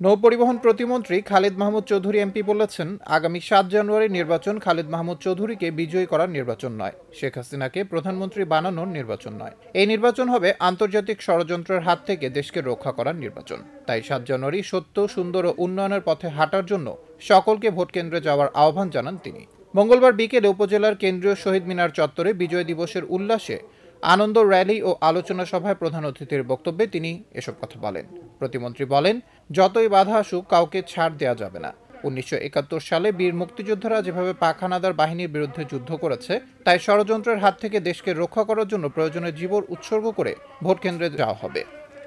নৌপরিবহন প্রতিমন্ত্রী খালিদ মাহমুদ চৌধুরী এমপি বলেছেন, আগামী সাত জানুয়ারি নির্বাচন খালিদ মাহমুদ চৌধুরীকে বিজয়ী করার নির্বাচন নয়। শেখ হাসিনাকে প্রধানমন্ত্রী বানানোর নির্বাচন নয়। এই নির্বাচন হবে আন্তর্জাতিক ষড়যন্ত্রের হাত থেকে দেশকে রক্ষা করার নির্বাচন। তাই সাত জানুয়ারি সত্য, সুন্দর ও উন্নয়নের পথে হাঁটার জন্য সকলকে ভোট কেন্দ্রে যাওয়ার আহ্বান জানান তিনি। মঙ্গলবার বিকেলে উপজেলার কেন্দ্রীয় শহীদ মিনার চত্বরে বিজয় দিবসের উল্লাসে আনন্দ র্যালি ও আলোচনা সভায় প্রধান অতিথির বক্তব্যে তিনি এসব কথা বলেন। প্রতিমন্ত্রী বলেন, যতই বাধা আসুক, কাউকে ছাড় দেওয়া যাবে না। উনিশশো একাত্তর সালে বীর মুক্তিযোদ্ধারা যেভাবে পাখানাদার বাহিনীর বিরুদ্ধে যুদ্ধ করেছে, তাই ষড়যন্ত্রের হাত থেকে দেশকে রক্ষা করার জন্য প্রয়োজনে জীবন উৎসর্গ করে ভোট কেন্দ্রে যাওয়া হবে।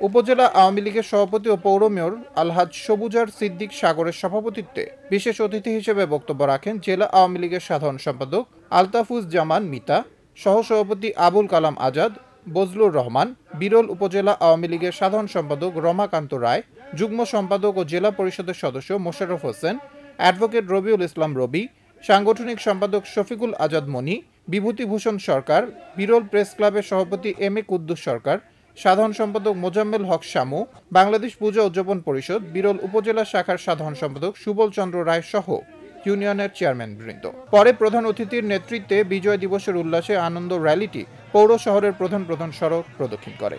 উপজেলা আওয়ামী লীগের সভাপতি ও পৌর মেয়র আলহাজ সবুজার সিদ্দিক সাগরের সভাপতিত্বে বিশেষ অতিথি হিসেবে বক্তব্য রাখেন জেলা আওয়ামী লীগের সাধারণ সম্পাদক আলতাফুজ জামান মিতা, সহসভাপতি আবুল কালাম আজাদ, বজলুর রহমান, বিরল উপজেলা আওয়ামী লীগের সাধারণ সম্পাদক রমাকান্ত রায়, যুগ্ম সম্পাদক ও জেলা পরিষদের সদস্য মোশাররফ হোসেন, অ্যাডভোকেট রবিউল ইসলাম রবি, সাংগঠনিক সম্পাদক শফিকুল আজাদ মনি, বিভূতিভূষণ সরকার, বিরল প্রেস ক্লাবের সভাপতি এম এ কুদ্দুস সরকার সাধারণ সম্পাদক মোজাম্মেল হক শামু, বাংলাদেশ পূজা উদযাপন পরিষদ, বিরল উপজেলা শাখার সাধারণ সম্পাদক সুবল চন্দ্র রায় সহ ইউনিয়নের চেয়ারম্যান বৃন্দ। পরে প্রধান অতিথির নেতৃত্বে বিজয় দিবসের উল্লাসে আনন্দ র্যালিটি পৌর শহরের প্রধান প্রধান সড়ক প্রদক্ষিণ করে।